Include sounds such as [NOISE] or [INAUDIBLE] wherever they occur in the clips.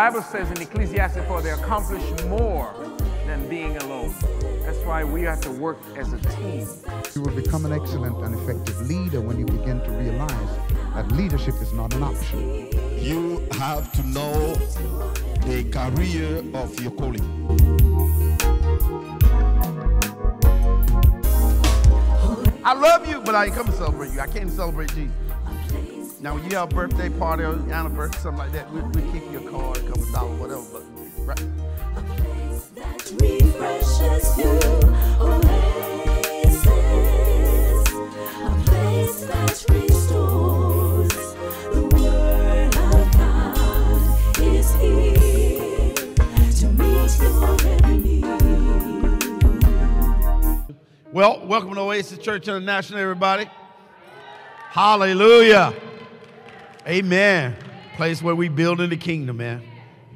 Bible says in Ecclesiastes 4, they accomplish more than being alone. That's why we have to work as a team. You will become an excellent and effective leader when you begin to realize that leadership is not an option. You have to know the career of your calling. I love you, but I ain't come to celebrate you. I came to celebrate Jesus. Now, when you have a birthday party or anniversary, something like that, we, we keep you a card, a couple dollars, whatever. But right, refreshes you. A place that restores. The is here your. Well, welcome to Oasis Church International, everybody. Hallelujah. Amen. Place where we build in the kingdom, man.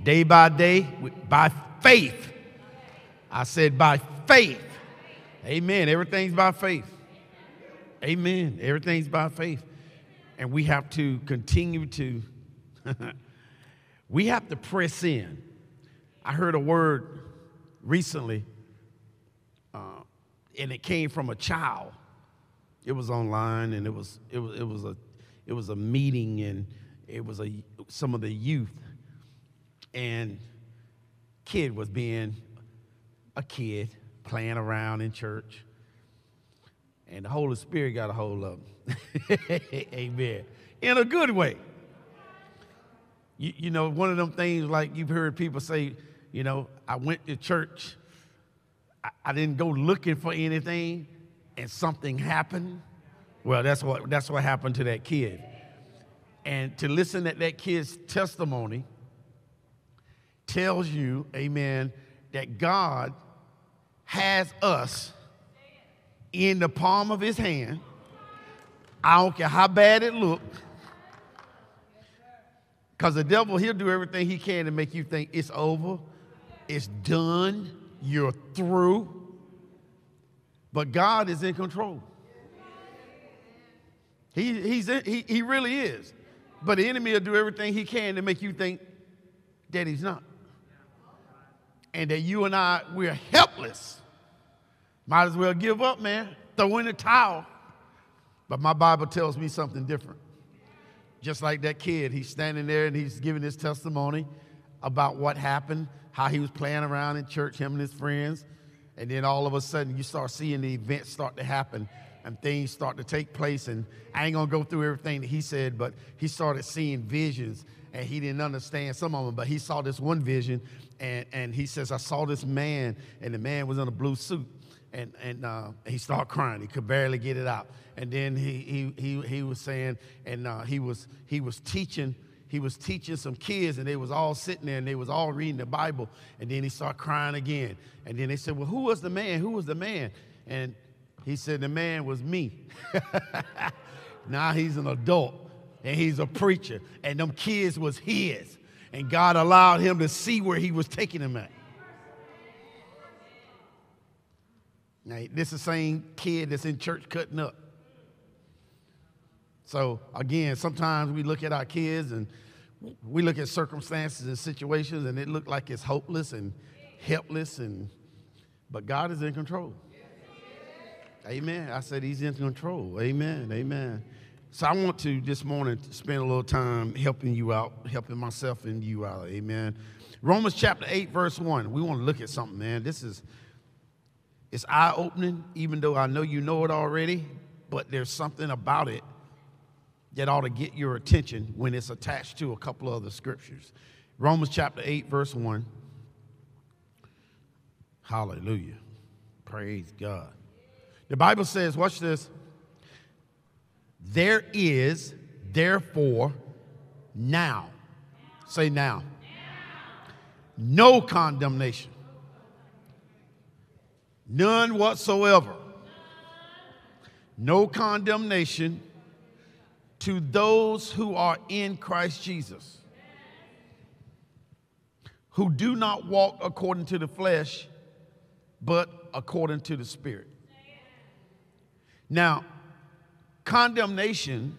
Day by day, by faith. I said by faith. Amen. Everything's by faith. Amen. Everything's by faith. And we have to continue to, [LAUGHS] we have to press in. I heard a word recently uh, and it came from a child. It was online, and it was it was it was a it was a meeting, and it was a some of the youth, and kid was being a kid playing around in church, and the Holy Spirit got a hold of him. [LAUGHS] Amen. In a good way. You, you know, one of them things like you've heard people say, you know, I went to church I, I didn't go looking for anything and something happened. Well, that's what, that's what happened to that kid. And to listen at that kid's testimony tells you, amen, that God has us in the palm of his hand. I don't care how bad it looked. Because the devil, he'll do everything he can to make you think it's over, it's done, you're through. But God is in control. He, he's he, he really is. But the enemy will do everything he can to make you think that he's not. And that you and I, we're helpless. Might as well give up, man. Throw in the towel. But my Bible tells me something different. Just like that kid, he's standing there and he's giving his testimony about what happened, how he was playing around in church, him and his friends. And then all of a sudden, you start seeing the events start to happen and things start to take place. And I ain't gonna go through everything that he said, but he started seeing visions and he didn't understand some of them, but he saw this one vision and, and he says, I saw this man, and the man was in a blue suit and and uh, he started crying. He could barely get it out. And then he he he, he was saying, and uh, he was he was teaching. He was teaching some kids, and they was all sitting there, and they was all reading the Bible. And then he started crying again. And then they said, "Well, who was the man? Who was the man?" And he said, "The man was me." [LAUGHS] now he's an adult, and he's a preacher, and them kids was his. And God allowed him to see where he was taking them at. Now, this is the same kid that's in church cutting up. So, again, sometimes we look at our kids and we look at circumstances and situations and it look like it's hopeless and helpless and but God is in control. Amen. I said he's in control. Amen. Amen. So I want to this morning spend a little time helping you out, helping myself and you out. Amen. Romans chapter 8 verse 1. We want to look at something, man. This is it's eye opening, even though I know you know it already, but there's something about it that ought to get your attention when it's attached to a couple of other scriptures. Romans chapter 8, verse 1. Hallelujah. Praise God. The Bible says, watch this. There is, therefore, now. Say now. No condemnation. None whatsoever. No condemnation to those who are in Christ Jesus, who do not walk according to the flesh, but according to the Spirit. Now, condemnation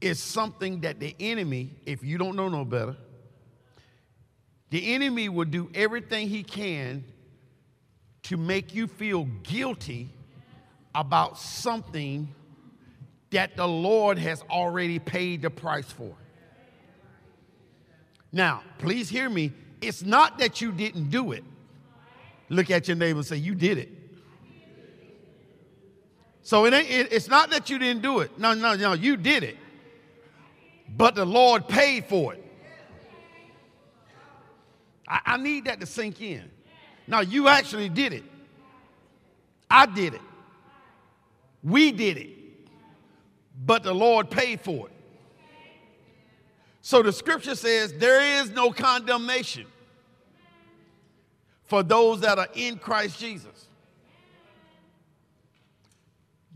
is something that the enemy, if you don't know no better, the enemy will do everything he can to make you feel guilty about something that the Lord has already paid the price for. Now, please hear me. It's not that you didn't do it. Look at your neighbor and say, You did it. So it ain't, it- it's not that you didn't do it. No, no, no, you did it. But the Lord paid for it. I, I need that to sink in. Now, you actually did it. I did it. We did it. But the Lord paid for it. So the scripture says there is no condemnation for those that are in Christ Jesus.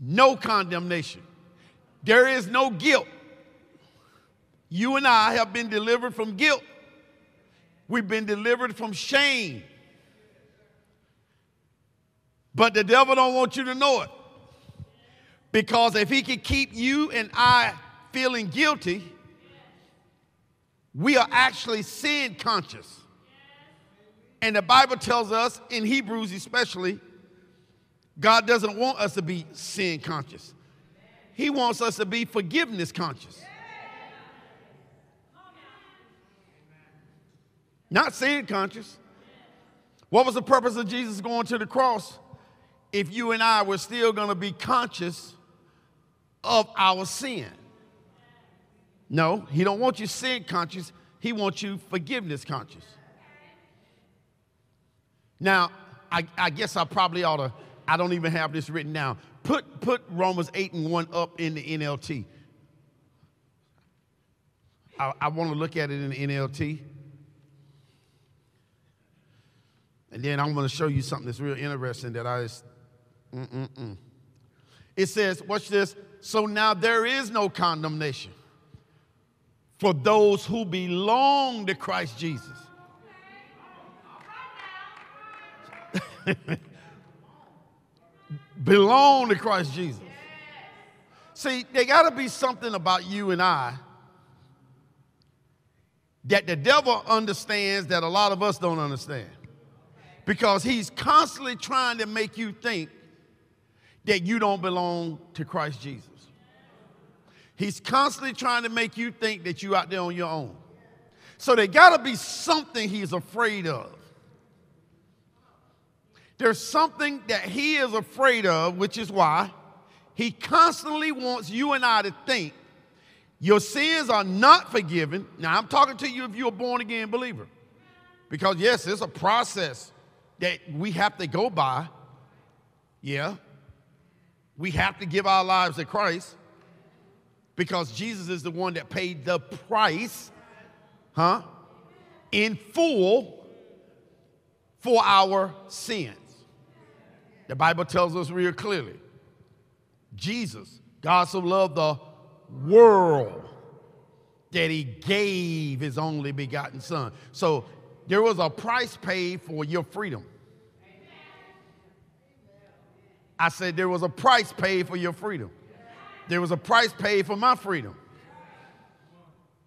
No condemnation. There is no guilt. You and I have been delivered from guilt. We've been delivered from shame. But the devil don't want you to know it. Because if he could keep you and I feeling guilty, we are actually sin conscious. And the Bible tells us, in Hebrews especially, God doesn't want us to be sin conscious. He wants us to be forgiveness conscious. Not sin conscious. What was the purpose of Jesus going to the cross if you and I were still going to be conscious of our sin? No, he don't want you sin conscious. He wants you forgiveness conscious. Now, I, I guess I probably ought to, I don't even have this written down. Put, put Romans 8 and 1 up in the NLT. I, I want to look at it in the NLT. And then I'm going to show you something that's real interesting that I just, mm-mm-mm. It says, watch this. So now there is no condemnation for those who belong to Christ Jesus. [LAUGHS] belong to Christ Jesus. See, there got to be something about you and I that the devil understands that a lot of us don't understand. Because he's constantly trying to make you think that you don't belong to Christ Jesus. He's constantly trying to make you think that you out there on your own. So there got to be something he's afraid of. There's something that he is afraid of, which is why he constantly wants you and I to think your sins are not forgiven. Now, I'm talking to you if you're a born again believer. Because, yes, it's a process that we have to go by. Yeah. We have to give our lives to Christ because Jesus is the one that paid the price, huh, in full for our sins. The Bible tells us real clearly Jesus, God so loved the world that he gave his only begotten son. So there was a price paid for your freedom. I said there was a price paid for your freedom. There was a price paid for my freedom.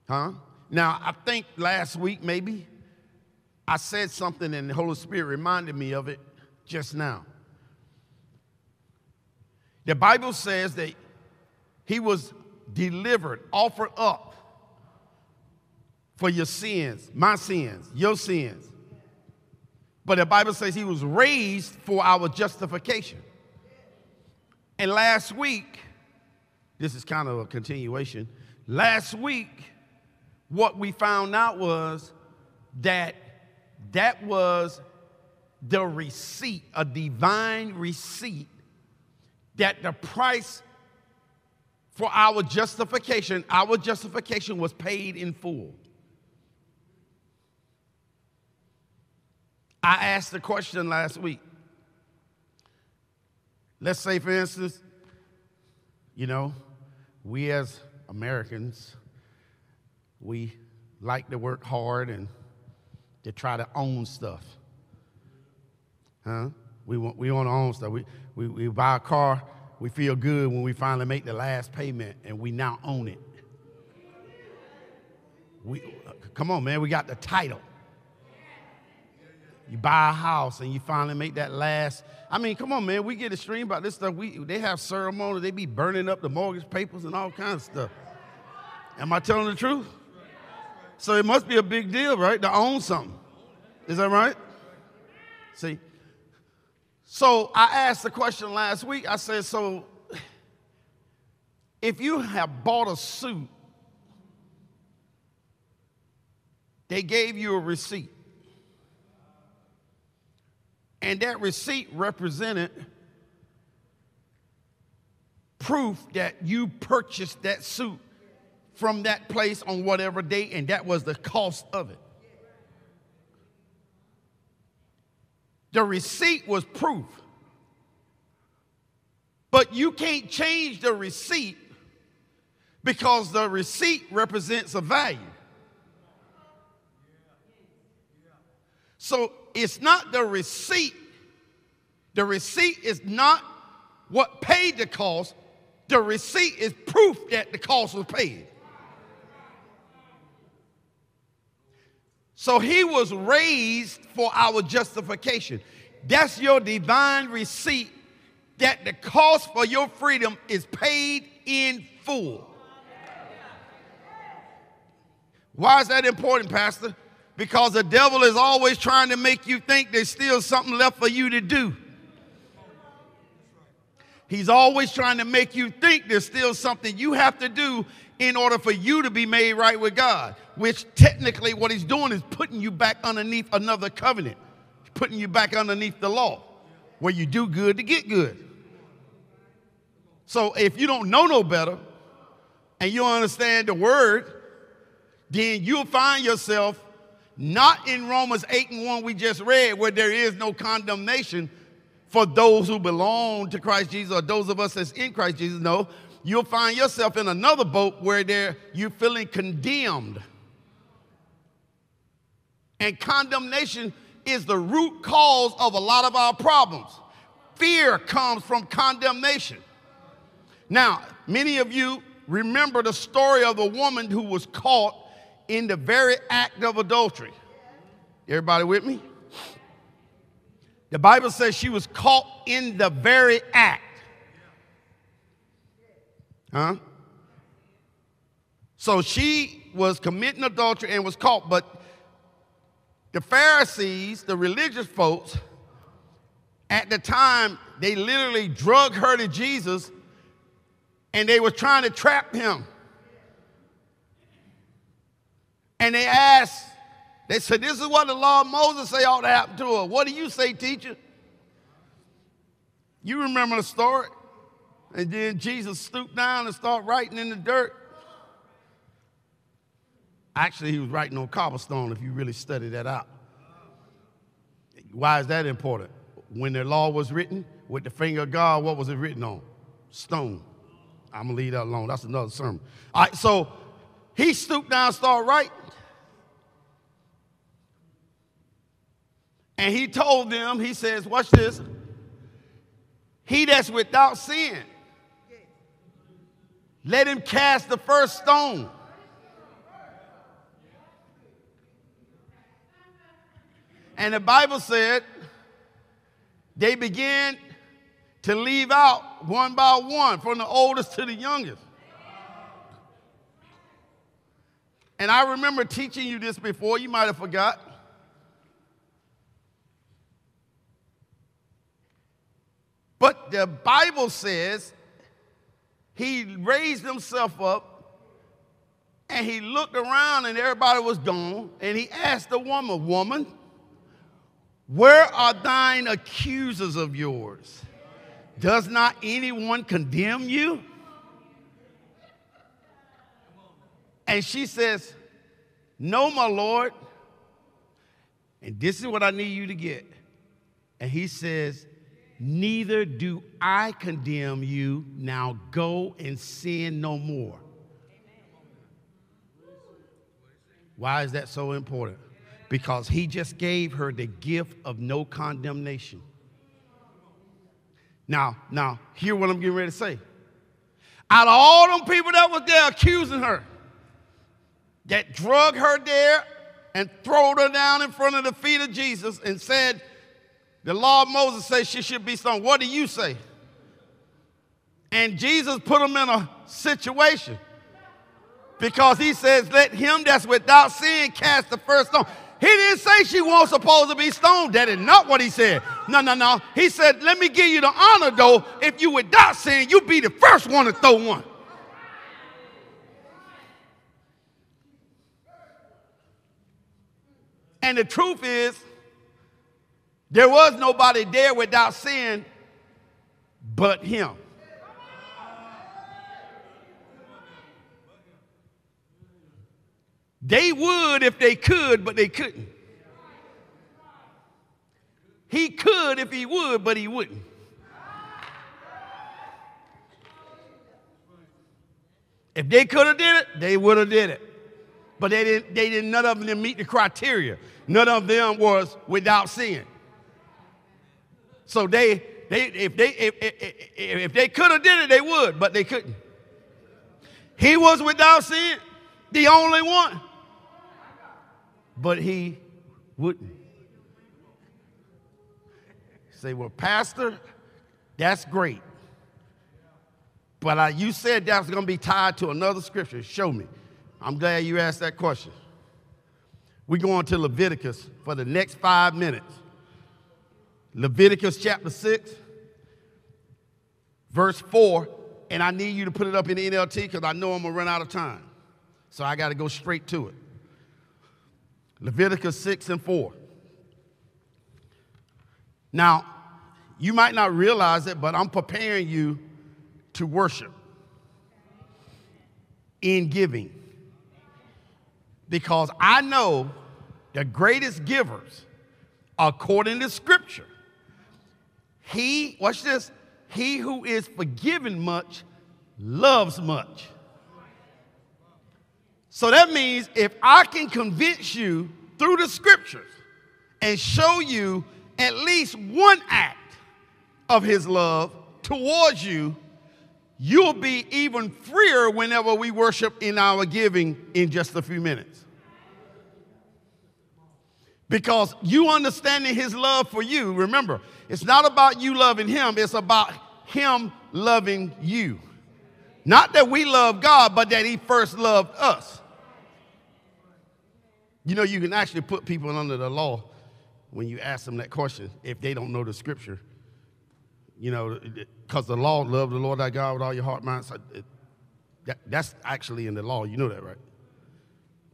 Huh? Now, I think last week maybe I said something and the Holy Spirit reminded me of it just now. The Bible says that he was delivered, offered up for your sins, my sins, your sins. But the Bible says he was raised for our justification. And last week, this is kind of a continuation. Last week, what we found out was that that was the receipt, a divine receipt, that the price for our justification, our justification was paid in full. I asked the question last week. Let's say, for instance, you know, we as Americans, we like to work hard and to try to own stuff. Huh? We want, we want to own stuff. We, we, we buy a car, we feel good when we finally make the last payment and we now own it. We, come on, man, we got the title. You buy a house and you finally make that last. I mean, come on, man, we get extreme about this stuff. We, they have ceremonies, they be burning up the mortgage papers and all kinds of stuff. Am I telling the truth? So it must be a big deal, right, to own something. Is that right? See? So I asked the question last week. I said, so if you have bought a suit, they gave you a receipt. And that receipt represented proof that you purchased that suit from that place on whatever date, and that was the cost of it. The receipt was proof. But you can't change the receipt because the receipt represents a value. So it's not the receipt. The receipt is not what paid the cost. The receipt is proof that the cost was paid. So he was raised for our justification. That's your divine receipt that the cost for your freedom is paid in full. Why is that important, Pastor? Because the devil is always trying to make you think there's still something left for you to do. He's always trying to make you think there's still something you have to do in order for you to be made right with God, which technically what he's doing is putting you back underneath another covenant, putting you back underneath the law, where you do good to get good. So if you don't know no better and you don't understand the word, then you'll find yourself not in Romans 8 and 1 we just read, where there is no condemnation for those who belong to Christ Jesus or those of us that's in Christ Jesus. No, you'll find yourself in another boat where there you're feeling condemned. And condemnation is the root cause of a lot of our problems. Fear comes from condemnation. Now, many of you remember the story of the woman who was caught in the very act of adultery. Everybody with me? The Bible says she was caught in the very act. Huh? So she was committing adultery and was caught, but the Pharisees, the religious folks, at the time, they literally drug her to Jesus and they were trying to trap him. And they asked, they said, This is what the law of Moses say ought to happen to her. What do you say, teacher? You remember the story? And then Jesus stooped down and started writing in the dirt. Actually, he was writing on cobblestone if you really study that out. Why is that important? When the law was written with the finger of God, what was it written on? Stone. I'm gonna leave that alone. That's another sermon. All right, so he stooped down, and started writing. And he told them, he says, watch this. He that's without sin, let him cast the first stone. And the Bible said they began to leave out one by one, from the oldest to the youngest. And I remember teaching you this before, you might have forgot. But the Bible says he raised himself up and he looked around and everybody was gone. And he asked the woman, Woman, where are thine accusers of yours? Does not anyone condemn you? And she says, No, my Lord. And this is what I need you to get. And he says, Neither do I condemn you. Now go and sin no more. Why is that so important? Because he just gave her the gift of no condemnation. Now, now, hear what I'm getting ready to say. Out of all them people that was there accusing her, that drug her there and throwed her down in front of the feet of Jesus and said, The law of Moses says she should be stoned. What do you say? And Jesus put him in a situation because he says, Let him that's without sin cast the first stone. He didn't say she wasn't supposed to be stoned. That is not what he said. No, no, no. He said, Let me give you the honor, though. If you without sin, you be the first one to throw one. And the truth is, there was nobody there without sin but him. They would if they could, but they couldn't. He could if he would, but he wouldn't. If they could have did it, they would have did it. But they didn't, they didn't, none of them meet the criteria. None of them was without sin. So they, they if they if, if, they could have did it, they would, but they couldn't. He was without sin, the only one. But he wouldn't. Say, well, Pastor, that's great. But I, you said that's going to be tied to another scripture. Show me. I'm glad you asked that question. We're going to Leviticus for the next five minutes. Leviticus chapter 6, verse 4. And I need you to put it up in the NLT because I know I'm going to run out of time. So I got to go straight to it. Leviticus 6 and 4. Now, you might not realize it, but I'm preparing you to worship in giving. Because I know the greatest givers, according to Scripture, he, watch this, he who is forgiven much loves much. So that means if I can convince you through the scriptures and show you at least one act of his love towards you, you'll be even freer whenever we worship in our giving in just a few minutes. Because you understanding his love for you, remember, it's not about you loving him, it's about him loving you. Not that we love God, but that he first loved us. You know, you can actually put people under the law when you ask them that question if they don't know the scripture. You know, because the law, love the Lord thy God with all your heart, mind. So that, that's actually in the law. You know that, right?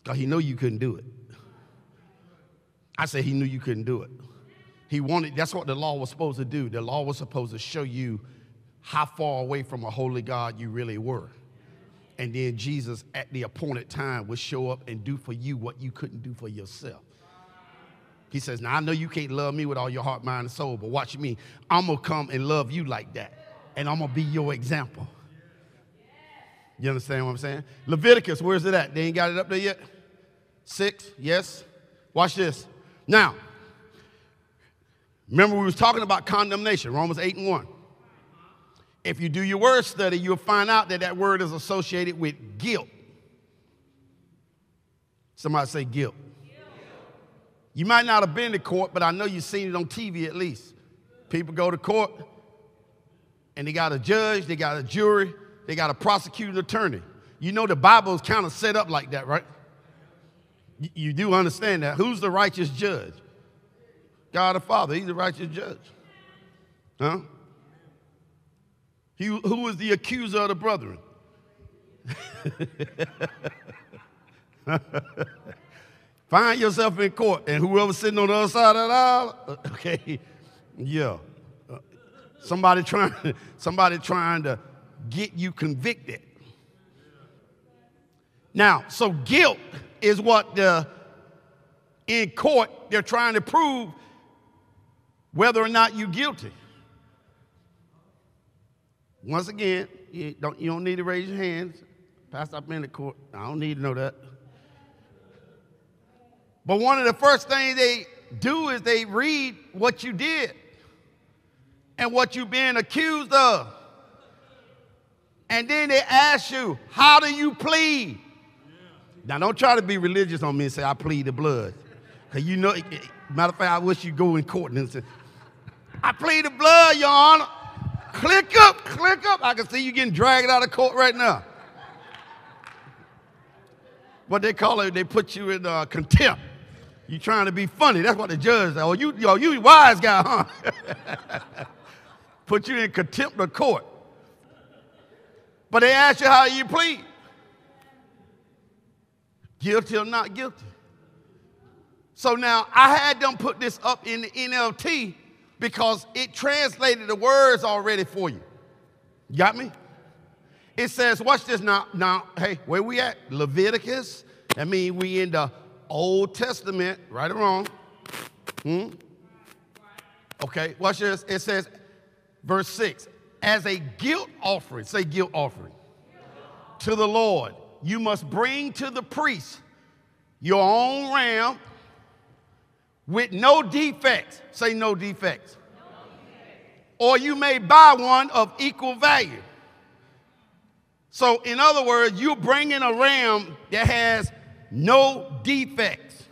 Because he knew you couldn't do it. I said he knew you couldn't do it. He wanted, that's what the law was supposed to do. The law was supposed to show you how far away from a holy God you really were. And then Jesus, at the appointed time, would show up and do for you what you couldn't do for yourself. He says, Now I know you can't love me with all your heart, mind, and soul, but watch me. I'm going to come and love you like that. And I'm going to be your example. You understand what I'm saying? Leviticus, where's it at? They ain't got it up there yet? Six, yes. Watch this. Now, remember we was talking about condemnation, Romans 8 and 1. If you do your word study, you'll find out that that word is associated with guilt. Somebody say guilt. You might not have been to court, but I know you've seen it on TV at least. People go to court and they got a judge, they got a jury, they got a prosecuting attorney. You know the Bible is kind of set up like that, right? You, do understand that. Who's the righteous judge? God the Father. He's the righteous judge. Huh? He, who is the accuser of the brethren? [LAUGHS] Find yourself in court, and whoever's sitting on the other side of the aisle, [LAUGHS] okay, yeah, Uh, somebody trying, [LAUGHS] somebody trying to get you convicted. Now, so guilt is what the in court they're trying to prove whether or not you're guilty. Once again, you don't, you don't need to raise your hands. Pastor, I've been to court. I don't need to know that. But one of the first things they do is they read what you did and what you've been accused of. And then they ask you, how do you plead? Now, don't try to be religious on me and say, I plead the blood. Because you know, matter of fact, I wish you go in court and say, I plead the blood, Your Honor. Click up, click up. I can see you getting dragged out of court right now. What they call it, they put you in uh, contempt. You trying to be funny. That's what the judge said. Oh, you, yo, you wise guy, huh? [LAUGHS] put you in contempt of court. But they ask you how you plead. Guilty or not guilty. So now I had them put this up in the NLT because it translated the words already for you. Got me? It says, watch this now. Now, hey, where we at? Leviticus. That means we in the Old Testament, right or wrong. Hmm? Okay, watch this. It says, verse 6, as a guilt offering, say guilt offering, to the Lord, you must bring to the priest your own ram with no defects. Say no defects. Or you may buy one of equal value. So, in other words, you're bringing a ram that has no defects.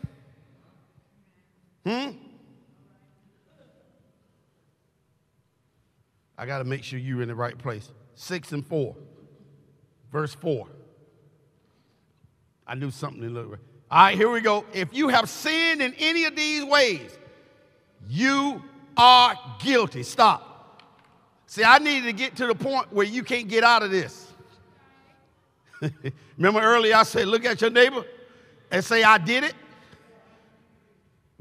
Hmm? I got to make sure you're in the right place. Six and four, verse four. I knew something didn't right. All right, here we go. If you have sinned in any of these ways, you are guilty. Stop. See, I needed to get to the point where you can't get out of this. [LAUGHS] Remember earlier I said, look at your neighbor and say, I did it?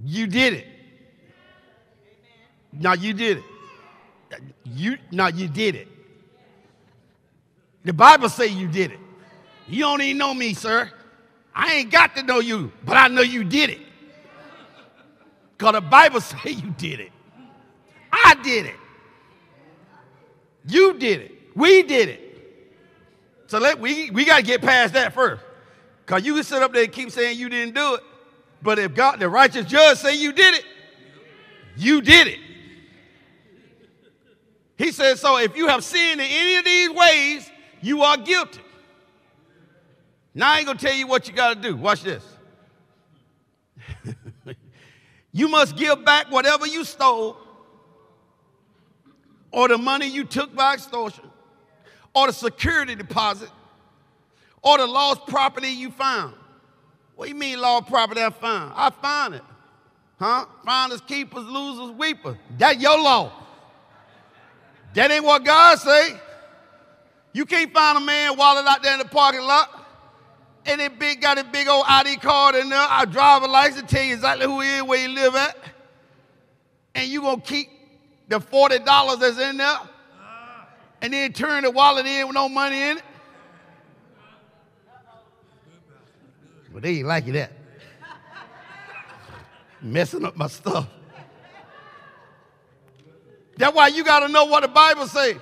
You did it. Now you did it. You now you did it. The Bible say you did it. You don't even know me, sir. I ain't got to know you, but I know you did it. Because the Bible [LAUGHS] say you did it. I did it. You did it. We did it. So let we we gotta get past that first. Because you can sit up there and keep saying you didn't do it. But if God, the righteous judge, say you did it, you did it. He says, so if you have sinned in any of these ways, you are guilty. Now I ain't gonna tell you what you gotta do. Watch this. [LAUGHS] you must give back whatever you stole, or the money you took by extortion, or the security deposit, or the lost property you found. What do you mean lost property I found? I found it. Huh? Finders, keepers, losers, weepers. That your law. That ain't what God say. You can't find a man wallet out there in the parking lot. And that big got a big old ID card in there, our driver license, tell you exactly who he is, where he live at. And you gonna keep the $40 that's in there and then turn the wallet in with no money in it. But they ain't like you that. Messing up my stuff. That's why you got to know what the Bible say.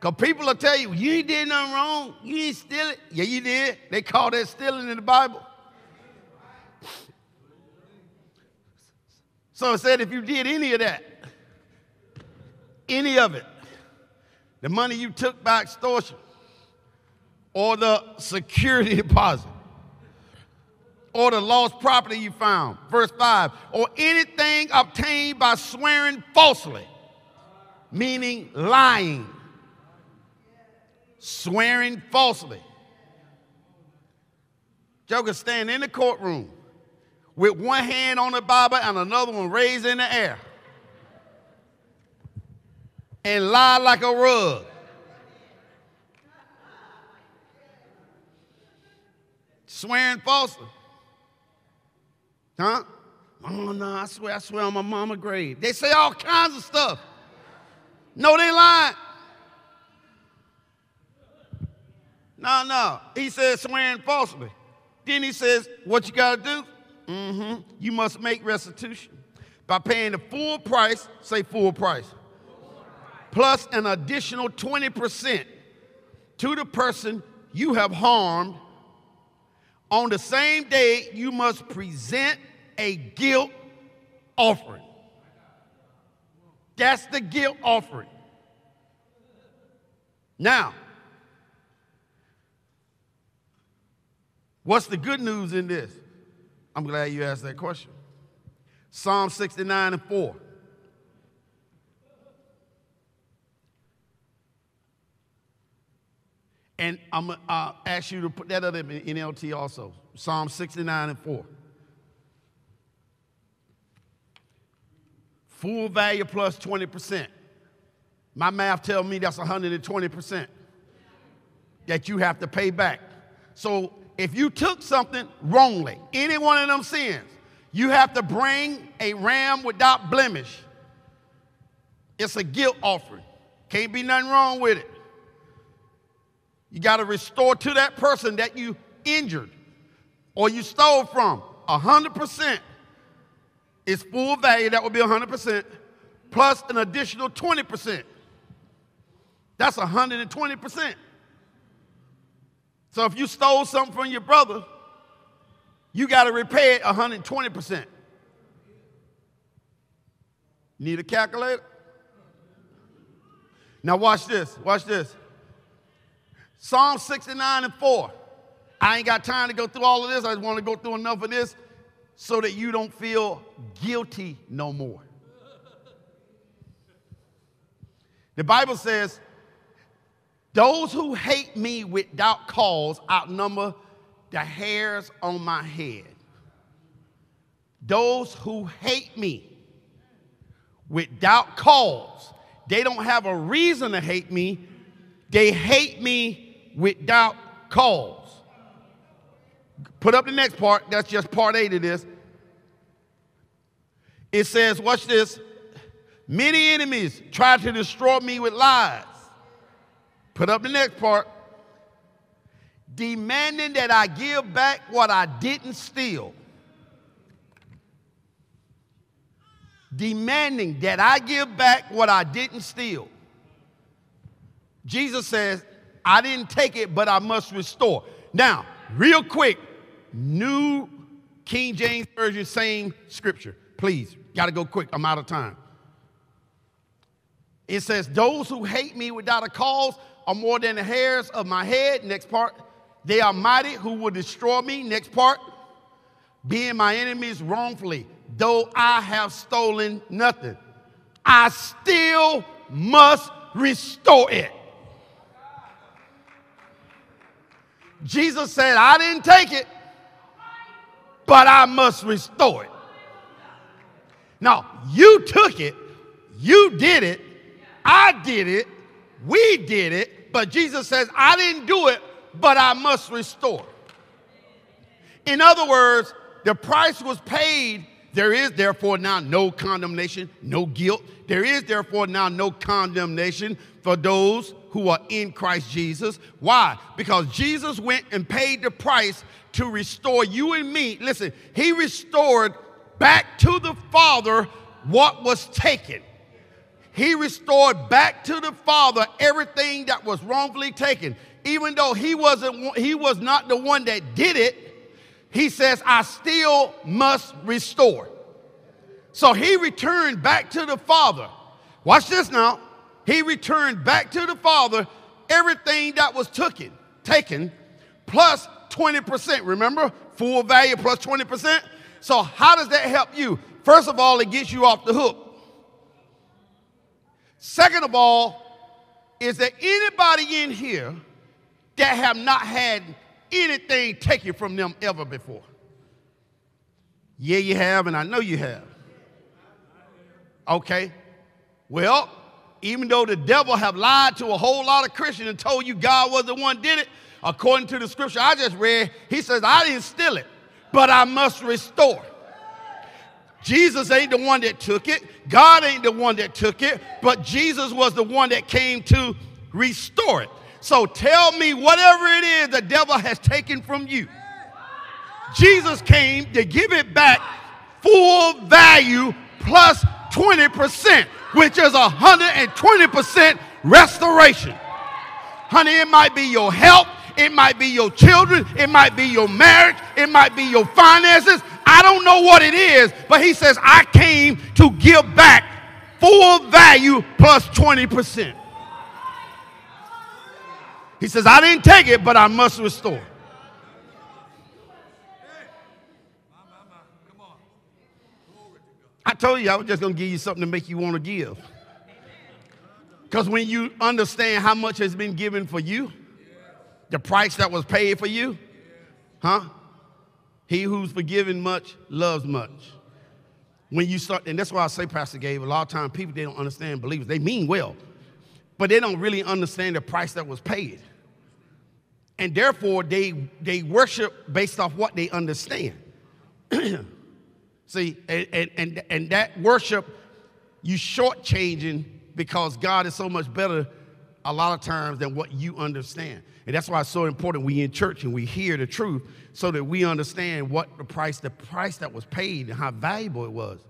Because people will tell you, you ain't did nothing wrong. You ain't steal it. Yeah, you did. They call that stealing in the Bible. So it said if you did any of that, any of it, the money you took by extortion, or the security [LAUGHS] deposit, or the lost property you found, verse 5, or anything obtained by swearing falsely, meaning lying, swearing falsely. Joker stand in the courtroom with one hand on the Bible and another one raised in the air and lie like a rug. Swearing falsely. Huh? Oh no, I swear, I swear on my mama grave. They say all kinds of stuff. No, they lying. No, no. He says swearing falsely. Then he says, what you gotta do? Mm-hmm. You must make restitution by paying the full price, say full price, plus an additional 20% to the person you have harmed. On the same day, you must present a guilt offering. That's the guilt offering. Now, What's the good news in this? I'm glad you asked that question. Psalm 69 and 4. And I'm going to uh, ask you to put that other in NLT also. Psalm 69 and 4. Full value plus 20%. My math tells me that's 120% that you have to pay back. So if you took something wrongly, any one of them sins, you have to bring a ram without blemish. It's a guilt offering. Can't be nothing wrong with it. You got to restore to that person that you injured or you stole from 100% is full value. That would be 100% plus an additional 20%. That's 120%. So if you stole something from your brother, you got to repay it 120%. Need a calculator? Now watch this. Watch this. Psalm 69 and 4. I ain't got time to go through all of this. I just want to go through enough of this so that you don't feel guilty no more. The Bible says, Those who hate me without cause outnumber the hairs on my head. Those who hate me without cause, they don't have a reason to hate me, they hate me without cause. Put up the next part. That's just part eight of this. It says, watch this. Many enemies try to destroy me with lies. Put up the next part. Demanding that I give back what I didn't steal. Demanding that I give back what I didn't steal. Jesus says, I didn't take it, but I must restore. Now, real quick, New King James Version, same scripture. Please, got to go quick. I'm out of time. It says, Those who hate me without a cause are more than the hairs of my head. Next part. They are mighty who will destroy me. Next part. Being my enemies wrongfully, though I have stolen nothing, I still must restore it. Jesus said, I didn't take it, but I must restore it. Now, you took it, you did it, I did it, we did it, but Jesus says, I didn't do it, but I must restore. In other words, the price was paid. There is therefore now no condemnation, no guilt. There is therefore now no condemnation for those who are in Christ Jesus. Why? Because Jesus went and paid the price to restore you and me. Listen, he restored back to the Father what was taken. He restored back to the Father everything that was wrongfully taken. Even though he wasn't he was not the one that did it, he says, I still must restore. So he returned back to the Father. Watch this now. He returned back to the Father everything that was taken, taken plus 20%. Remember? Full value plus 20%. So how does that help you? First of all, it gets you off the hook. Second of all, is there anybody in here that have not had anything taken from them ever before? Yeah, you have, and I know you have. Okay. Well, even though the devil have lied to a whole lot of Christians and told you God was the one did it, according to the scripture I just read, he says, I didn't steal it, but I must restore. Jesus ain't the one that took it. God ain't the one that took it, but Jesus was the one that came to restore it. So tell me whatever it is the devil has taken from you. Jesus came to give it back full value plus 20%, which is 120% restoration. Honey, it might be your health, it might be your children, it might be your marriage, it might be your finances. I don't know what it is, but he says, I came to give back full value plus 20%. He says, I didn't take it, but I must restore. I told you I was just going to give you something to make you want to give. Because when you understand how much has been given for you, the price that was paid for you, huh? He who's forgiven much loves much. When you start, and that's why I say, Pastor Gabe, a lot of times people they don't understand believers. They mean well, but they don't really understand the price that was paid. And therefore, they they worship based off what they understand. [CLEARS THROAT] See, and, and, and, and that worship, you shortchanging because God is so much better a lot of times than what you understand. And that's why it's so important we in church and we hear the truth so that we understand what the price, the price that was paid and how valuable it was.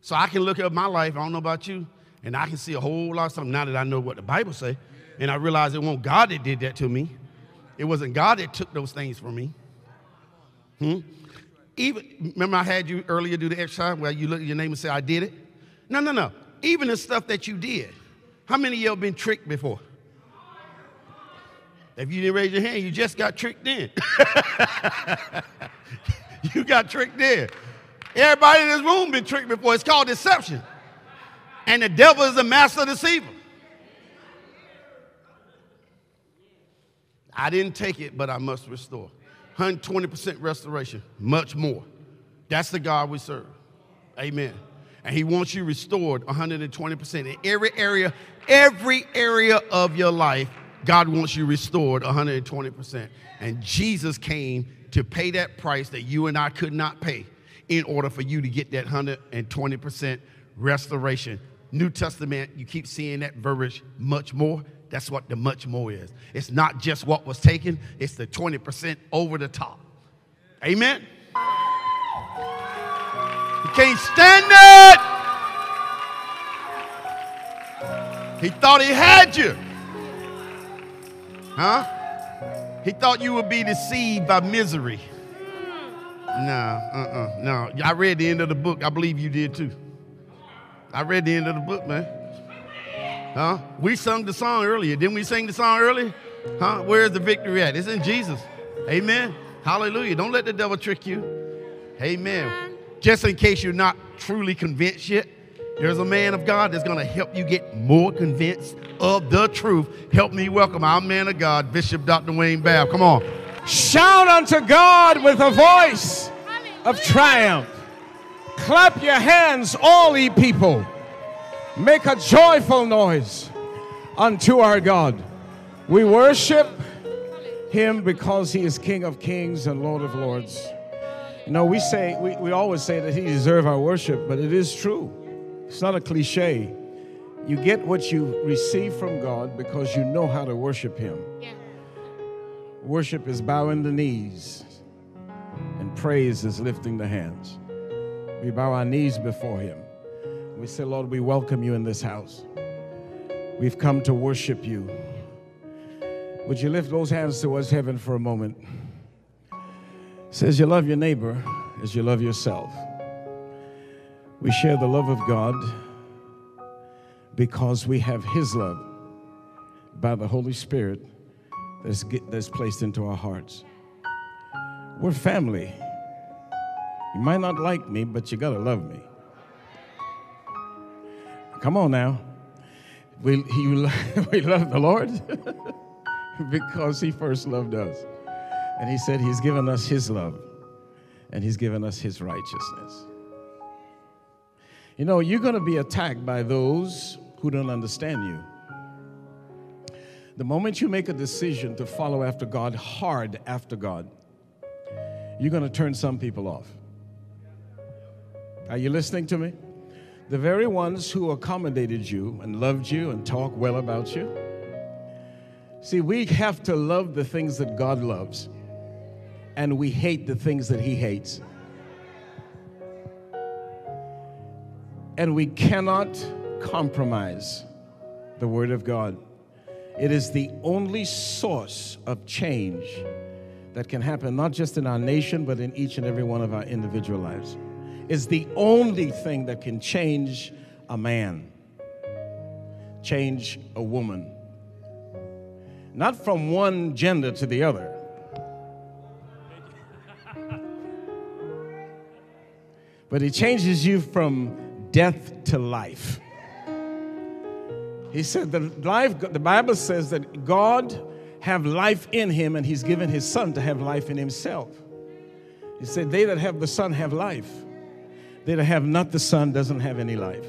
So I can look at my life, I don't know about you, and I can see a whole lot of something now that I know what the Bible say. And I realize it wasn't God that did that to me. It wasn't God that took those things from me. Hmm? Even remember I had you earlier do the exercise where you look at your name and say, I did it? No, no, no. Even the stuff that you did. How many of y'all been tricked before? If you didn't raise your hand, you just got tricked in. [LAUGHS] you got tricked in. Everybody in this room been tricked before. It's called deception. And the devil is the master deceiver. I didn't take it, but I must restore. 120% restoration, much more. That's the God we serve. Amen. And he wants you restored 120% in every area, every area of your life. God wants you restored 120%. And Jesus came to pay that price that you and I could not pay in order for you to get that 120% restoration. New Testament, you keep seeing that verbiage much more. That's what the much more is. It's not just what was taken, it's the 20% over the top. Amen. You can't stand it. He thought he had you. Huh? He thought you would be deceived by misery. Hmm. No, uh-uh, no. I read the end of the book. I believe you did too. I read the end of the book, man. Huh? We sung the song earlier. Didn't we sing the song earlier? Huh? Where's the victory at? It's in Jesus. Amen. Hallelujah. Don't let the devil trick you. Amen. Just in case you're not truly convinced yet, there's a man of God that's going to help you get more convinced of the truth. Help me welcome our man of God, Bishop Dr. Wayne Babb. Come on. Shout unto God with a voice of triumph. Clap your hands, all ye people. Make a joyful noise unto our God. We worship him because he is King of kings and Lord of lords. You know, we say we, we always say that he deserves our worship, but it is true. It's not a cliche. You get what you receive from God because you know how to worship him. Worship is bowing the knees, and praise is lifting the hands. We bow our knees before Him. We say, Lord, we welcome you in this house. We've come to worship you. Would you lift those hands towards heaven for a moment? Says you love your neighbor as you love yourself. We share the love of God because we have His love by the Holy Spirit that's, that's placed into our hearts. We're family. You might not like me, but you gotta love me. Come on now. We, he, [LAUGHS] we love the Lord [LAUGHS] because He first loved us. And He said He's given us His love and He's given us His righteousness. You know, you're gonna be attacked by those who don't understand you. The moment you make a decision to follow after God, hard after God, you're going to turn some people off. Are you listening to me? The very ones who accommodated you and loved you and talk well about you. See, we have to love the things that God loves, and we hate the things that He hates. And we cannot compromise the Word of God. It is the only source of change that can happen, not just in our nation, but in each and every one of our individual lives. It's the only thing that can change a man, change a woman. Not from one gender to the other. But He changes you from death to life. He said the life, the Bible says that God have life in him and he's given his son to have life in himself. He said, They that have the son have life. They that have not the son doesn't have any life.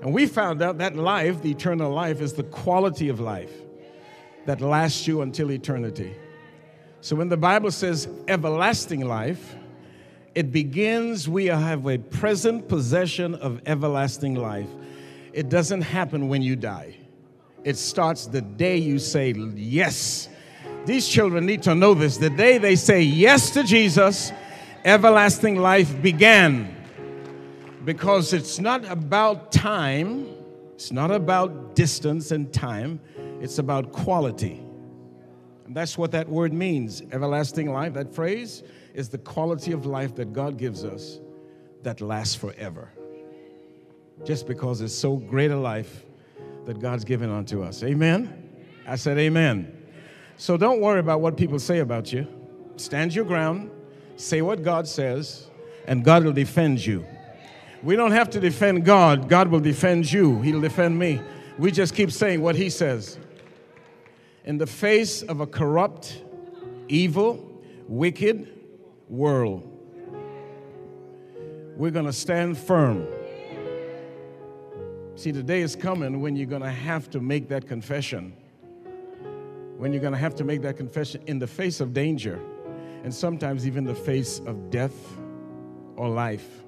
And we found out that life, the eternal life, is the quality of life that lasts you until eternity. So when the Bible says everlasting life, it begins, we have a present possession of everlasting life. It doesn't happen when you die, it starts the day you say yes. These children need to know this. The day they say yes to Jesus, everlasting life began. Because it's not about time, it's not about distance and time, it's about quality. And that's what that word means everlasting life. That phrase is the quality of life that God gives us that lasts forever. Just because it's so great a life that God's given unto us. Amen? I said, Amen. So don't worry about what people say about you. Stand your ground, say what God says, and God will defend you. We don't have to defend God, God will defend you. He'll defend me. We just keep saying what He says. In the face of a corrupt, evil, wicked world, we're going to stand firm. See, the day is coming when you're going to have to make that confession. When you're going to have to make that confession in the face of danger, and sometimes even the face of death or life.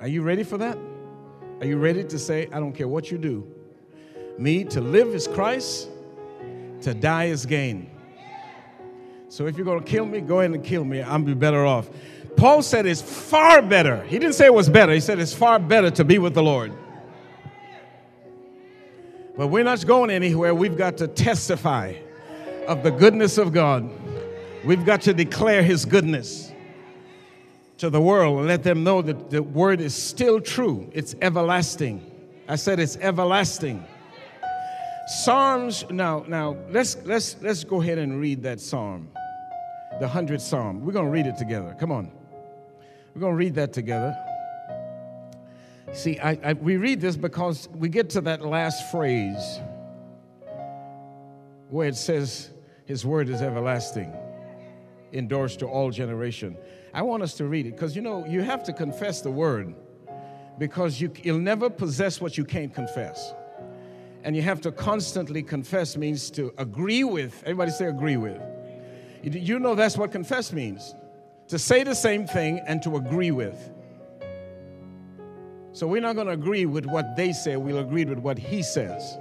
Are you ready for that? Are you ready to say, I don't care what you do? Me, to live is Christ, to die is gain. So if you're going to kill me, go ahead and kill me. I'll be better off. Paul said it's far better. He didn't say it was better, he said it's far better to be with the Lord. But we're not going anywhere. We've got to testify of the goodness of God. We've got to declare His goodness to the world and let them know that the word is still true. It's everlasting. I said it's everlasting. Psalms. Now, now let's let's let's go ahead and read that psalm, the hundredth psalm. We're gonna read it together. Come on. We're gonna read that together. See, I, I, we read this because we get to that last phrase where it says, His word is everlasting, endorsed to all generation. I want us to read it because you know, you have to confess the word because you, you'll never possess what you can't confess. And you have to constantly confess means to agree with. Everybody say agree with. You- know that's what confess means to say the same thing and to agree with. So we're not going to agree with what they say, we'll agree with what he says.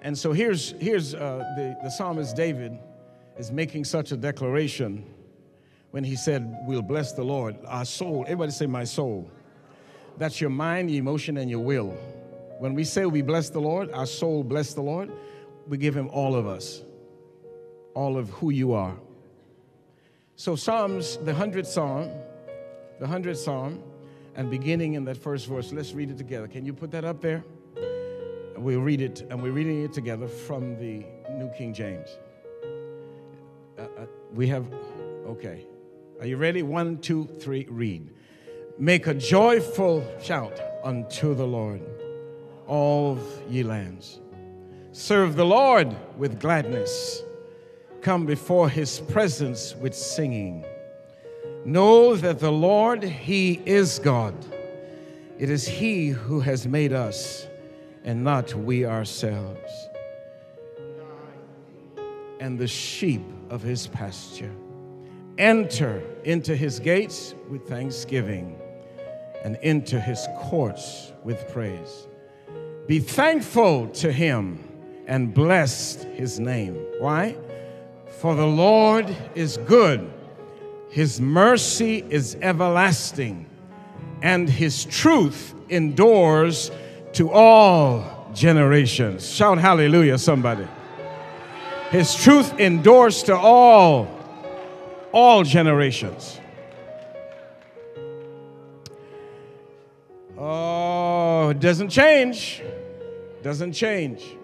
And so here's, here's uh, the, the psalmist David is making such a declaration when he said, We'll bless the Lord. Our soul, everybody say, My soul. That's your mind, emotion, and your will. When we say we bless the Lord, our soul bless the Lord, we give him all of us, all of who you are. So Psalms, the 100th Psalm, the 100th Psalm, and beginning in that first verse, let's read it together. Can you put that up there? We'll read it, and we're reading it together from the New King James. Uh, uh, we have, okay. Are you ready? One, two, three, read. Make a joyful shout unto the Lord, all ye lands. Serve the Lord with gladness. Come before his presence with singing. Know that the Lord, He is God. It is He who has made us and not we ourselves. And the sheep of His pasture. Enter into His gates with thanksgiving and into His courts with praise. Be thankful to Him and bless His name. Why? For the Lord is good. His mercy is everlasting, and his truth endures to all generations. Shout hallelujah, somebody. His truth endures to all, all generations. Oh, it doesn't change. Doesn't change.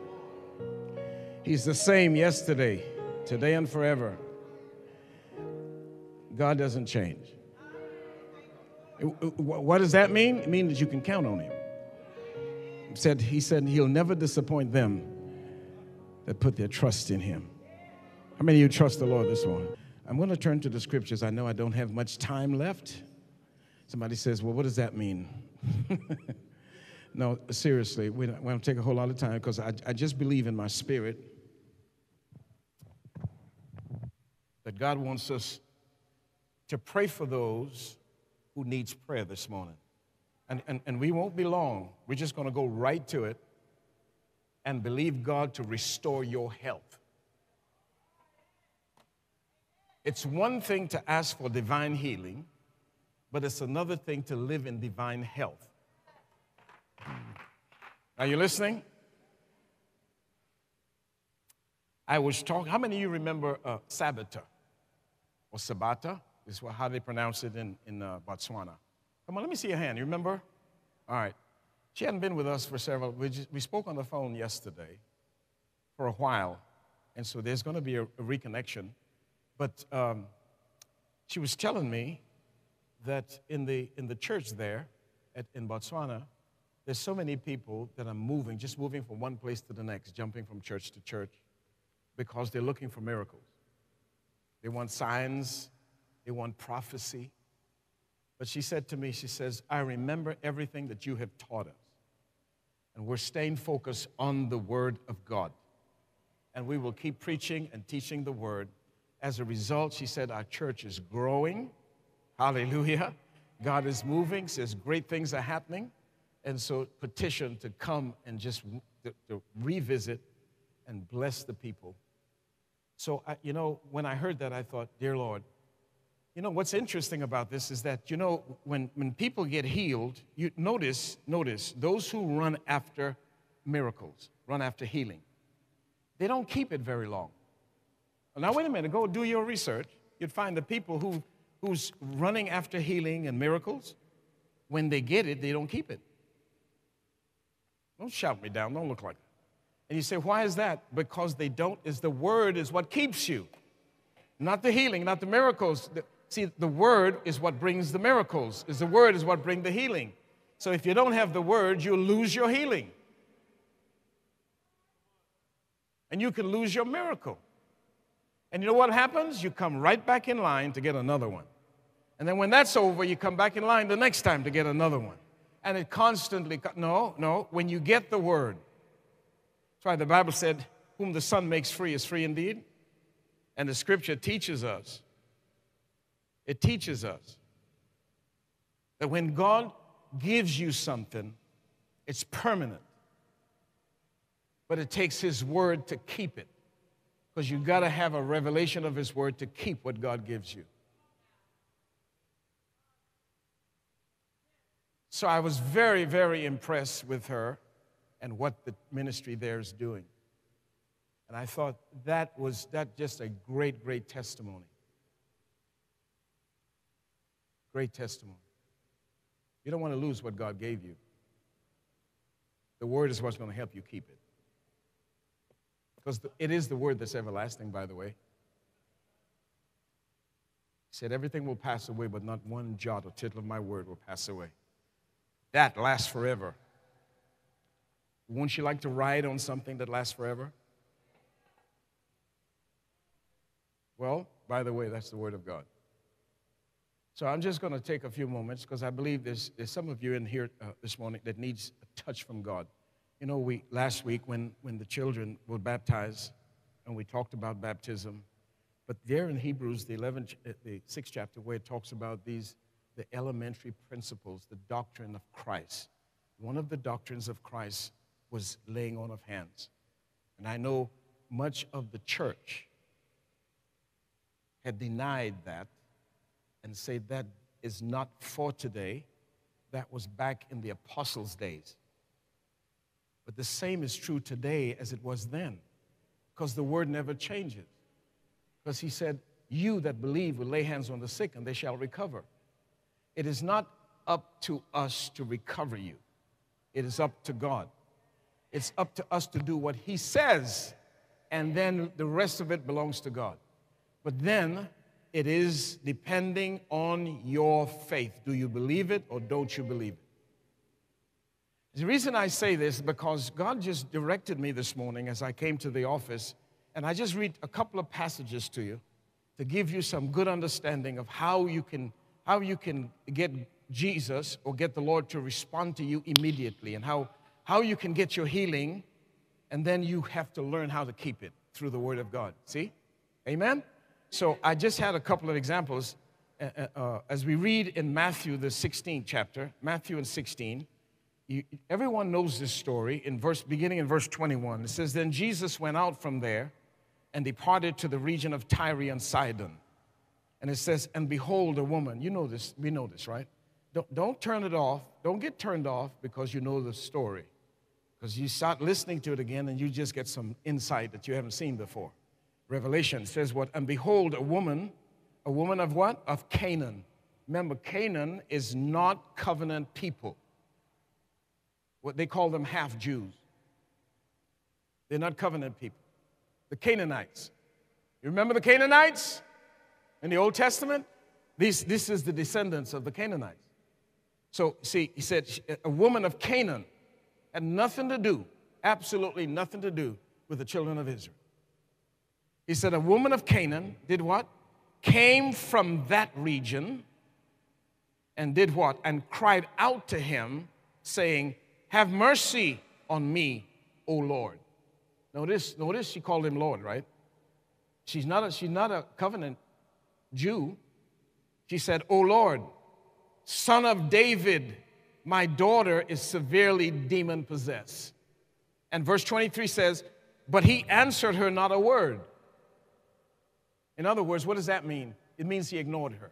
He's the same yesterday, today, and forever. God doesn't change. Uh, uh, what does that mean? It means that you can count on him. He said, he said he'll never disappoint them that put their trust in him. How many of you trust the Lord this morning? I'm going to turn to the scriptures. I know I don't have much time left. Somebody says, well, what does that mean? [LAUGHS] no, seriously, we don't, we don't take a whole lot of time because I, I just believe in my spirit that God wants us to pray for those who needs prayer this morning. And, and, and we won't be long. We're just going to go right to it and believe God to restore your health. It's one thing to ask for divine healing, but it's another thing to live in divine health. Are you listening? I was talking, how many of you remember uh, Sabata or Sabata? Is how they pronounce it in, in uh, Botswana. Come on, let me see your hand. You remember? All right. She hadn't been with us for several, we, just, we spoke on the phone yesterday for a while, and so there's going to be a, a reconnection. But um, she was telling me that in the, in the church there at, in Botswana, there's so many people that are moving, just moving from one place to the next, jumping from church to church, because they're looking for miracles. They want signs, they want prophecy. But she said to me, she says, I remember everything that you have taught us. And we're staying focused on the Word of God. And we will keep preaching and teaching the Word. As a result, she said, our church is growing. Hallelujah. God is moving, says great things are happening. And so petition to come and just to, to revisit and bless the people. So, I, you know, when I heard that, I thought, Dear Lord, you know, what's interesting about this is that, you know, when, when people get healed, you notice, notice, those who run after miracles, run after healing, they don't keep it very long. Now, wait a minute, go do your research. You'd find the people who, who's running after healing and miracles, when they get it, they don't keep it. Don't shout me down, don't look like. And you say, why is that? Because they don't, is the word is what keeps you. Not the healing, not the miracles. See, the word is what brings the miracles. Is the word is what brings the healing. So if you don't have the word, you'll lose your healing. And you can lose your miracle. And you know what happens? You come right back in line to get another one. And then when that's over, you come back in line the next time to get another one. And it constantly, no, no, when you get the word. That's why the Bible said, Whom the Son makes free is free indeed. And the scripture teaches us, it teaches us that when God gives you something, it's permanent. But it takes His word to keep it. Because you've got to have a revelation of His word to keep what God gives you. So I was very, very impressed with her and what the ministry there is doing. And I thought that was that just a great, great testimony. Great testimony. You don't want to lose what God gave you. The word is what's going to help you keep it. Because it is the word that's everlasting, by the way. He said, Everything will pass away, but not one jot or tittle of my word will pass away. That lasts forever. Won't you like to ride on something that lasts forever? Well, by the way, that's the Word of God. So I'm just going to take a few moments because I believe there's, there's some of you in here uh, this morning that needs a touch from God. You know, we last week when, when the children were baptized and we talked about baptism, but there in Hebrews, the 11th, uh, the sixth chapter, where it talks about these, the elementary principles, the doctrine of Christ. One of the doctrines of Christ was laying on of hands. And I know much of the church had denied that and said that is not for today. That was back in the apostles' days. But the same is true today as it was then, because the word never changes. Because he said, You that believe will lay hands on the sick and they shall recover. It is not up to us to recover you, it is up to God. It's up to us to do what he says, and then the rest of it belongs to God. But then it is depending on your faith. Do you believe it or don't you believe it? The reason I say this is because God just directed me this morning as I came to the office, and I just read a couple of passages to you to give you some good understanding of how you can how you can get Jesus or get the Lord to respond to you immediately and how how you can get your healing and then you have to learn how to keep it through the word of God. See? Amen. So I just had a couple of examples uh, uh, uh, as we read in Matthew the 16th chapter, Matthew and 16 you, everyone knows this story in verse beginning in verse 21 it says then jesus went out from there and departed to the region of tyre and sidon and it says and behold a woman. You know this we know this right? Don't, don't turn it off. Don't get turned off because you know the story. Because you start listening to it again and you just get some insight that you haven't seen before. Revelation says what? And behold a woman a woman of what? Of canaan. Remember canaan is not covenant people. What they call them half Jews. They're not covenant people. The Canaanites. You remember the Canaanites in the Old Testament? This, this is the descendants of the Canaanites. So, see, he said a woman of Canaan had nothing to do, absolutely nothing to do with the children of Israel. He said a woman of Canaan did what? Came from that region and did what? And cried out to him, saying, have mercy on me, O Lord. Notice, notice she called him Lord, right? She's not a, she's not a covenant Jew. She said, O Lord, son of David, my daughter is severely demon possessed. And verse 23 says, But he answered her not a word. In other words, what does that mean? It means he ignored her.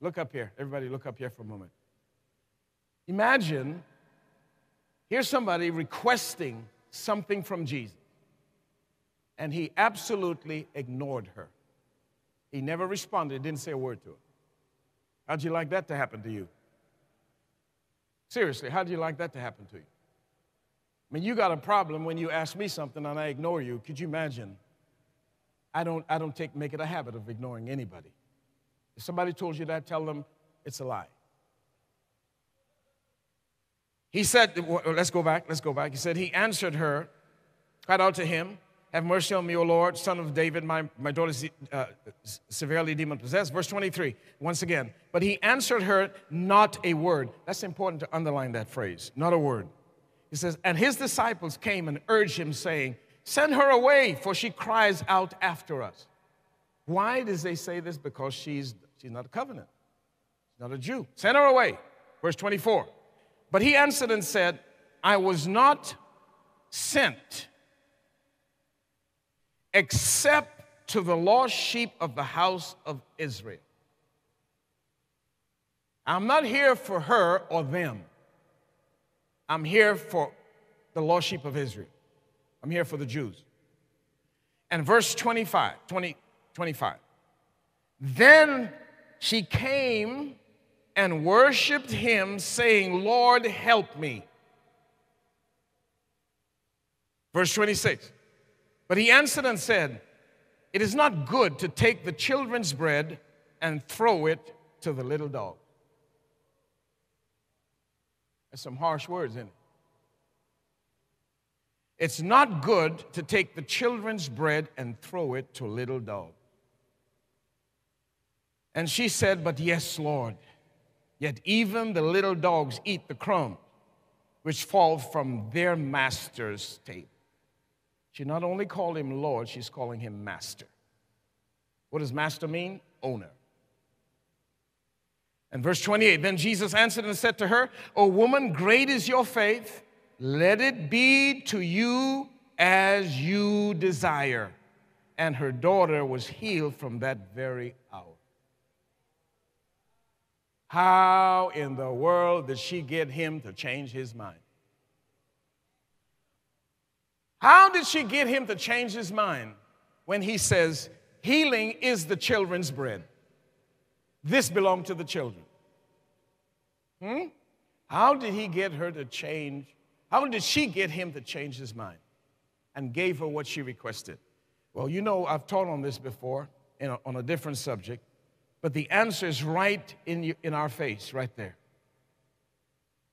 Look up here. Everybody, look up here for a moment. Imagine here's somebody requesting something from Jesus, and he absolutely ignored her. He never responded, didn't say a word to her. How'd you like that to happen to you? Seriously, how'd you like that to happen to you? I mean, you got a problem when you ask me something and I ignore you. Could you imagine? I don't, I don't take, make it a habit of ignoring anybody. If somebody told you that, tell them it's a lie. He said, let's go back, let's go back. He said, He answered her, cried out to him, Have mercy on me, O Lord, son of David. My, my daughter is uh, severely demon possessed. Verse 23, once again. But he answered her, Not a word. That's important to underline that phrase, not a word. He says, And his disciples came and urged him, saying, Send her away, for she cries out after us. Why does they say this? Because she's, she's not a covenant, she's not a Jew. Send her away. Verse 24. But he answered and said, I was not sent except to the lost sheep of the house of Israel. I'm not here for her or them. I'm here for the lost sheep of Israel. I'm here for the Jews. And verse 25, 20, 25. Then she came and worshiped him, saying, Lord, help me. Verse 26. But he answered and said, It is not good to take the children's bread and throw it to the little dog. There's some harsh words in it. It's not good to take the children's bread and throw it to little dog. And she said, But yes, Lord. Yet even the little dogs eat the crumb which fall from their master's table. She not only called him Lord, she's calling him master. What does master mean? Owner. And verse 28 Then Jesus answered and said to her, O woman, great is your faith. Let it be to you as you desire. And her daughter was healed from that very hour. How in the world did she get him to change his mind? How did she get him to change his mind when he says, Healing is the children's bread? This belonged to the children. Hmm? How did he get her to change? How did she get him to change his mind and gave her what she requested? Well, you know, I've taught on this before a- on a different subject, but the answer is right in, you, in our face, right there.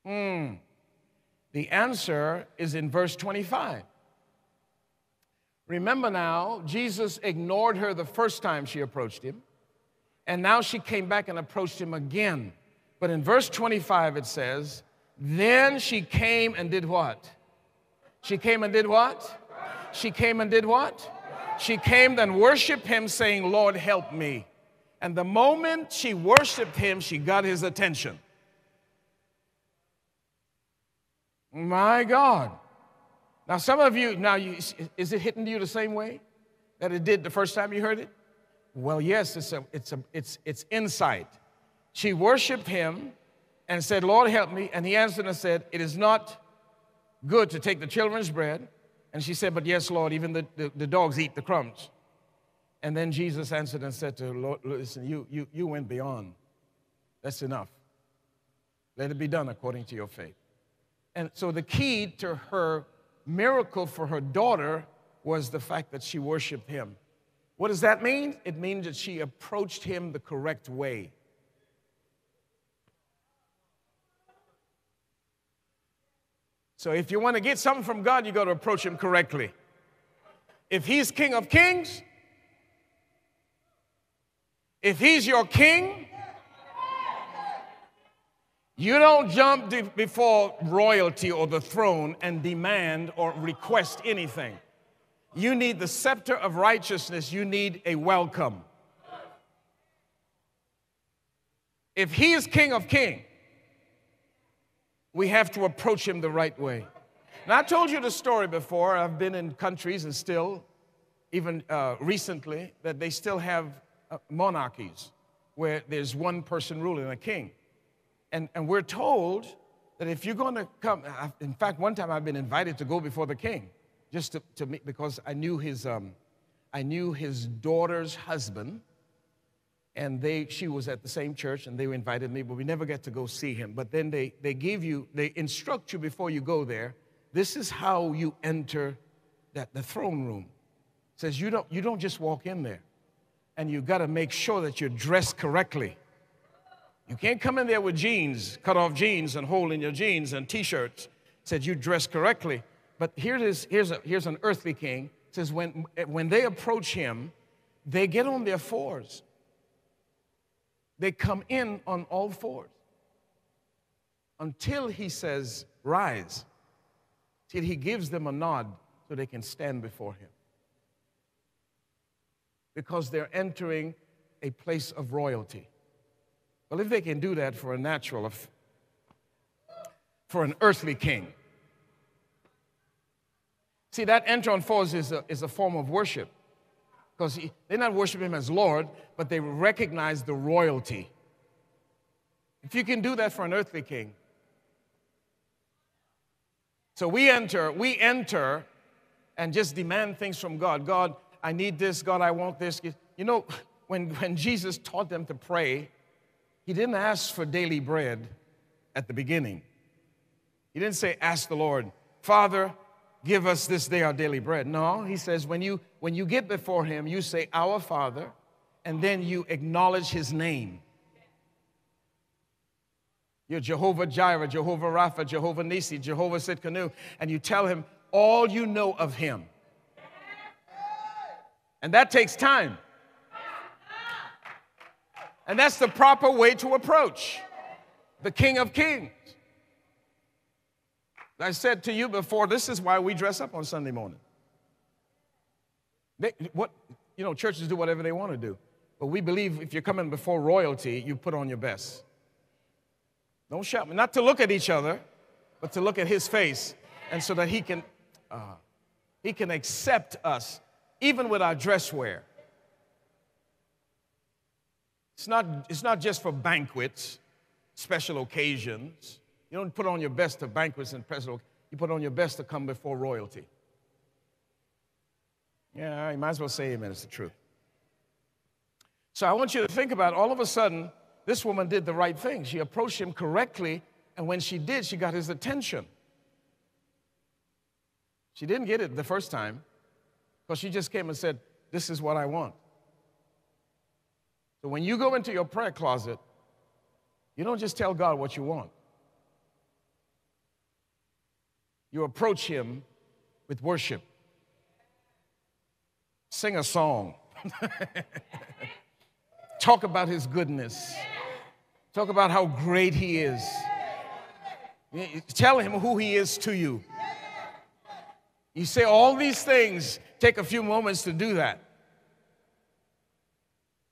Hmm. The answer is in verse 25. Remember now, Jesus ignored her the first time she approached him, and now she came back and approached him again. But in verse 25 it says, Then she came and did what? She came and did what? She came and did what? She came and worshiped him, saying, Lord, help me. And the moment she worshiped him, she got his attention. My God. Now, some of you, now, you, is it hitting you the same way that it did the first time you heard it? Well, yes, it's, a, it's, a, it's, it's insight. She worshiped him and said, Lord, help me. And he answered and said, It is not good to take the children's bread. And she said, But yes, Lord, even the, the, the dogs eat the crumbs. And then Jesus answered and said to her, Lord, listen, you, you, you went beyond. That's enough. Let it be done according to your faith. And so the key to her miracle for her daughter was the fact that she worshiped him. What does that mean? It means that she approached him the correct way. So if you want to get something from God, you got to approach him correctly. If he's King of Kings, if he's your king, you don't jump de- before royalty or the throne and demand or request anything. You need the scepter of righteousness, you need a welcome. If he is King of Kings, we have to approach him the right way. Now, I told you the story before. I've been in countries and still, even uh, recently, that they still have uh, monarchies where there's one person ruling, a king. And, and we're told that if you're going to come, in fact, one time I've been invited to go before the king just to, to meet, because I knew his, um, I knew his daughter's husband and they she was at the same church and they invited me but we never get to go see him. But then they they give you they instruct you before you go there this is how you enter that the throne room. It says you don't you don't just walk in there and you got to make sure that you're dressed correctly you can't come in there with jeans cut off jeans and hole in your jeans and t-shirts. It said you dress correctly. But here is here's a, here's an earthly king. Says when when they approach him they get on their fours. They come in on all fours. Until he says, Rise, till he gives them a nod so they can stand before him. Because they're entering a place of royalty. Well, if they can do that for a natural, for an earthly king, see, that enter on fours is a, is a form of worship because they're not worship him as Lord, but they recognize the royalty. If you can do that for an earthly king. So we enter, we enter and just demand things from God. God, I need this. God, I want this. You know, when, when Jesus taught them to pray, he didn't ask for daily bread at the beginning. He didn't say, ask the Lord, Father, give us this day our daily bread. No, he says, when you when you get before him, you say, Our Father, and then you acknowledge his name. You're Jehovah Jireh, Jehovah Rapha, Jehovah Nisi, Jehovah Tsidkenu, and you tell him all you know of him. And that takes time. And that's the proper way to approach the King of Kings. I said to you before, this is why we dress up on Sunday morning. They, what, you know, churches do whatever they want to do. But we believe if you're coming before royalty, you put on your best. Don't shout, not to look at each other, but to look at his face, and so that he can, uh, he can accept us, even with our dress wear. It's not, it's not just for banquets, special occasions. You don't put on your best to banquets and special. You put on your best to come before royalty. Yeah, you might as well say amen. It's the truth. So I want you to think about all of a sudden, this woman did the right thing. She approached him correctly, and when she did, she got his attention. She didn't get it the first time because she just came and said, This is what I want. So when you go into your prayer closet, you don't just tell God what you want. You approach Him with worship. Sing a song. [LAUGHS] Talk about His goodness. Talk about how great He is. Tell Him who He is to you. You say all these things, take a few moments to do that.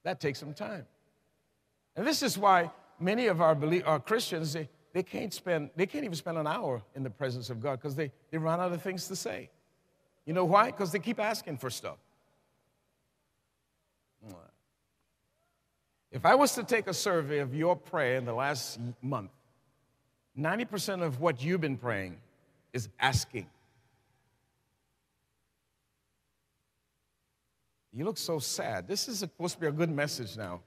That takes some time. And this is why many of our, belie- our Christians, they, they, can't spend, they can't even spend an hour in the presence of God because they, they run out of things to say. You know why? Because they keep asking for stuff. If I was to take a survey of your prayer in the last month, 90% of what you've been praying is asking. You look so sad. This is supposed to be a good message now.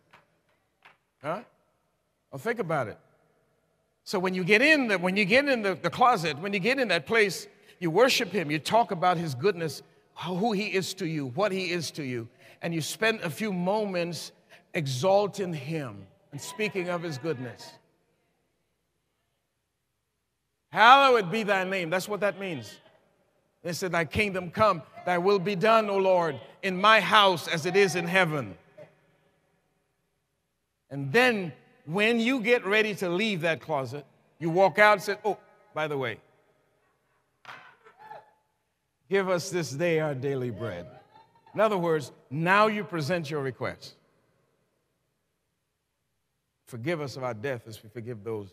Huh? Well, think about it. So when you get in the, when you get in the, the closet, when you get in that place, you worship him, you talk about his goodness, who he is to you, what he is to you, and you spend a few moments exalting him and speaking of his goodness. Hallowed be thy name. That's what that means. They said, Thy kingdom come, thy will be done, O Lord, in my house as it is in heaven. And then when you get ready to leave that closet, you walk out and say, Oh, by the way, give us this day our daily bread. In other words, now you present your request. Forgive us of our death as we forgive those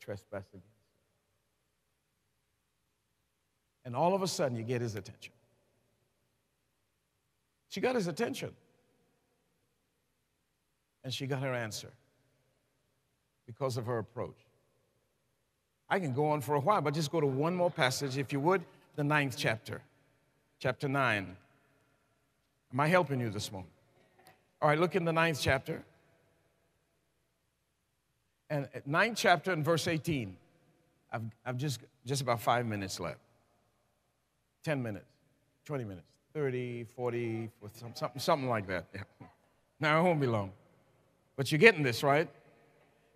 trespass against. And all of a sudden, you get his attention. She got his attention. And she got her answer because of her approach. I can go on for a while, but just go to one more passage, if you would, the ninth chapter, chapter 9. Am I helping you this morning? All right, look in the ninth chapter. And ninth chapter and verse 18, I've, I've just, just about five minutes left. 10 minutes, 20 minutes, 30, 40, something, something like that. Yeah. Now, it won't be long. But you're getting this, right?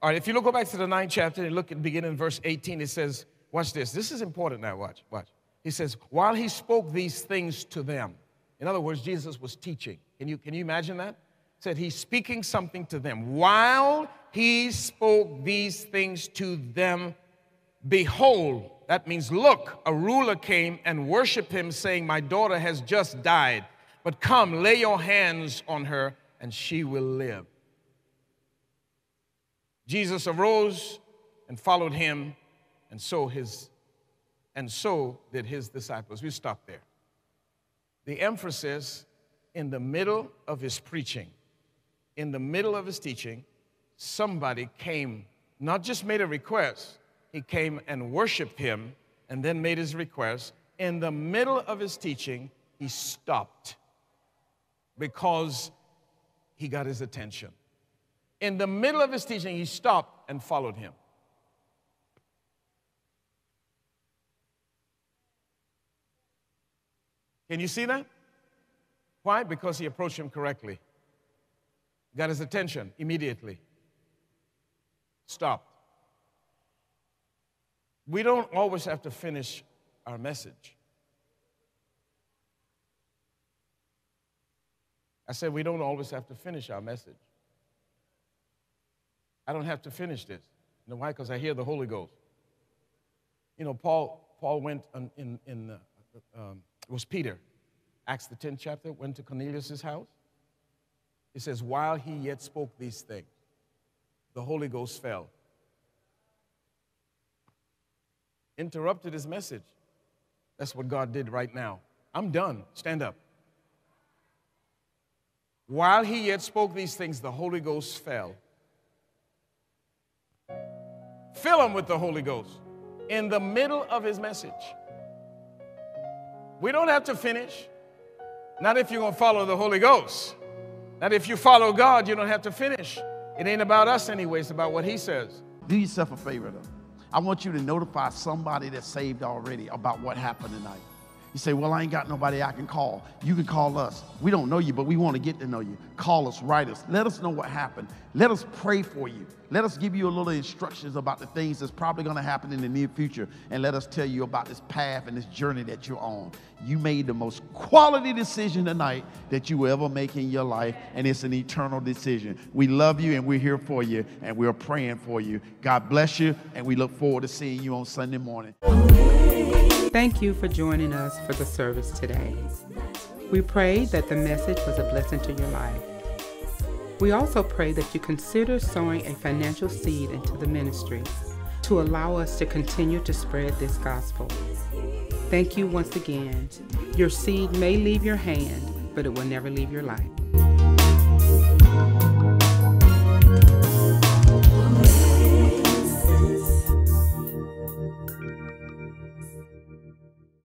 All right, if you look go back to the ninth chapter and look at beginning in verse 18, it says, watch this. This is important now, watch, watch. He says, while he spoke these things to them, in other words, Jesus was teaching. Can you, can you imagine that? Said he's speaking something to them. While he spoke these things to them, behold, that means look, a ruler came and worshiped him, saying, My daughter has just died, but come, lay your hands on her, and she will live. Jesus arose and followed him, and so his and so did his disciples. We stop there. The emphasis in the middle of his preaching, in the middle of his teaching, somebody came, not just made a request, he came and worshiped him and then made his request. In the middle of his teaching, he stopped because he got his attention. In the middle of his teaching, he stopped and followed him. Can you see that? Why? Because he approached him correctly. Got his attention immediately. Stopped. We don't always have to finish our message. I said, we don't always have to finish our message. I don't have to finish this. You know why? Because I hear the Holy Ghost. You know, Paul, Paul went in, in, in uh, um, it was Peter, Acts the 10th chapter, went to Cornelius' house. It says, while he yet spoke these things, the Holy Ghost fell. Interrupted his message. That's what God did right now. I'm done. Stand up. While he yet spoke these things, the Holy Ghost fell. Fill him with the Holy Ghost in the middle of his message. We don't have to finish. Not if you're going to follow the Holy Ghost. Not if you follow God, you don't have to finish. It ain't about us anyway, it's about what He says. Do yourself a favor though. I want you to notify somebody that's saved already about what happened tonight. You say, Well, I ain't got nobody I can call. You can call us. We don't know you, but we want to get to know you. Call us, write us. Let us know what happened. Let us pray for you. Let us give you a little instructions about the things that's probably going to happen in the near future. And let us tell you about this path and this journey that you're on. You made the most quality decision tonight that you will ever make in your life, and it's an eternal decision. We love you and we're here for you, and we're praying for you. God bless you, and we look forward to seeing you on Sunday morning. Thank you for joining us for the service today. We pray that the message was a blessing to your life. We also pray that you consider sowing a financial seed into the ministry to allow us to continue to spread this gospel. Thank you once again. Your seed may leave your hand, but it will never leave your life.